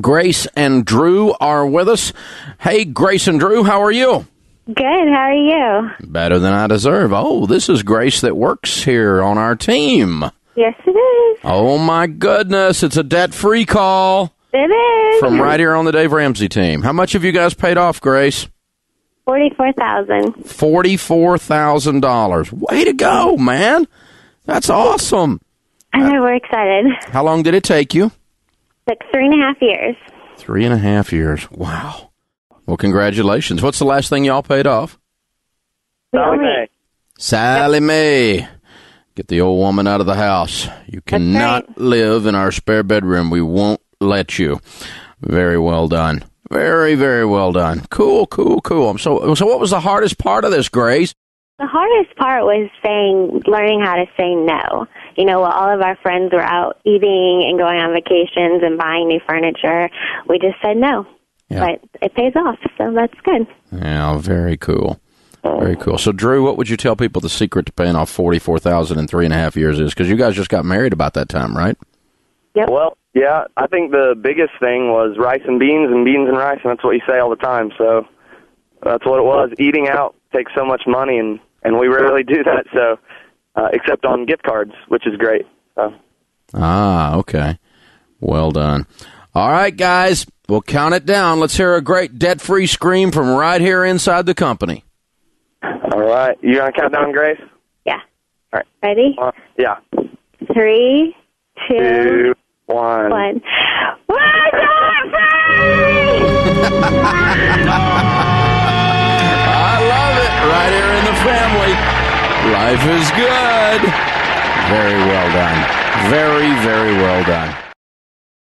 Grace and Drew are with us. Hey, Grace and Drew, how are you? Good. How are you? Better than I deserve. Oh, this is Grace that works here on our team. Yes, it is. Oh, my goodness. It's a debt free call It is. from right here on the Dave Ramsey team. How much have you guys paid off, Grace? Forty-four thousand. $44,000. Way to go, man. That's awesome. I know we're excited. How long did it take you? Took three and a half years. Three and a half years. Wow. Well, congratulations. What's the last thing y'all paid off? We Sallie only- Mae. Sallie Mae. Get the old woman out of the house. You cannot live in our spare bedroom. We won't let you. Very well done. Very, very well done. Cool, cool, cool. I'm so so what was the hardest part of this, Grace? The hardest part was saying, learning how to say no. You know, while all of our friends were out eating and going on vacations and buying new furniture, we just said no. Yeah. But it pays off, so that's good. Yeah, very cool. Very cool. So, Drew, what would you tell people the secret to paying off forty four thousand in three and a half years is? Because you guys just got married about that time, right? Well, yeah, I think the biggest thing was rice and beans and beans and rice, and that's what you say all the time. So that's what it was. Eating out takes so much money, and and we rarely do that. So uh, except on gift cards, which is great. So. Ah, okay. Well done. All right, guys, we'll count it down. Let's hear a great debt free scream from right here inside the company. All right, you gonna count down, Grace? Yeah. All right. Ready? Uh, yeah. Three, two, Two, one. one. We're debt free! Life is good. Very well done. Very, very well done.